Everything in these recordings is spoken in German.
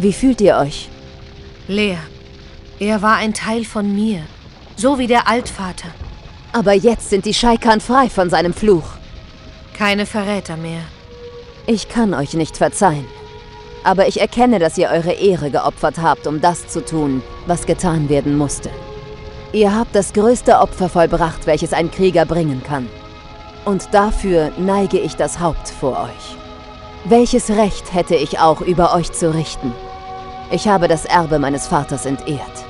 Wie fühlt ihr euch? Leer. Er war ein Teil von mir. So wie der Altvater. Aber jetzt sind die Scheikan frei von seinem Fluch. Keine Verräter mehr. Ich kann euch nicht verzeihen. Aber ich erkenne, dass ihr eure Ehre geopfert habt, um das zu tun, was getan werden musste. Ihr habt das größte Opfer vollbracht, welches ein Krieger bringen kann. Und dafür neige ich das Haupt vor euch. Welches Recht hätte ich auch, über euch zu richten? Ich habe das Erbe meines Vaters entehrt.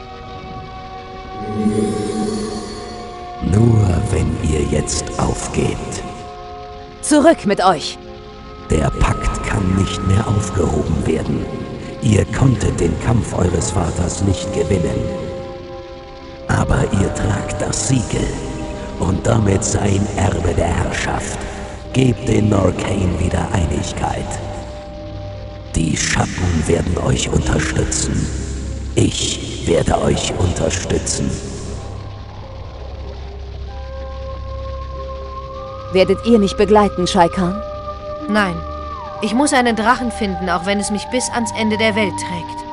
Nur wenn ihr jetzt aufgebt. Zurück mit euch! Der Pakt kann nicht mehr aufgehoben werden. Ihr konntet den Kampf eures Vaters nicht gewinnen. Aber ihr tragt das Siegel und damit sein Erbe der Herrschaft. Gebt den Norcane wieder Einigkeit. Die Schatten werden euch unterstützen. Ich werde euch unterstützen. Werdet ihr mich begleiten, Shaikan? Nein. Ich muss einen Drachen finden, auch wenn es mich bis ans Ende der Welt trägt.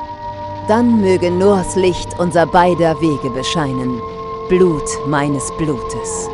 Dann möge Nors Licht unser beider Wege bescheinen. Blut meines Blutes.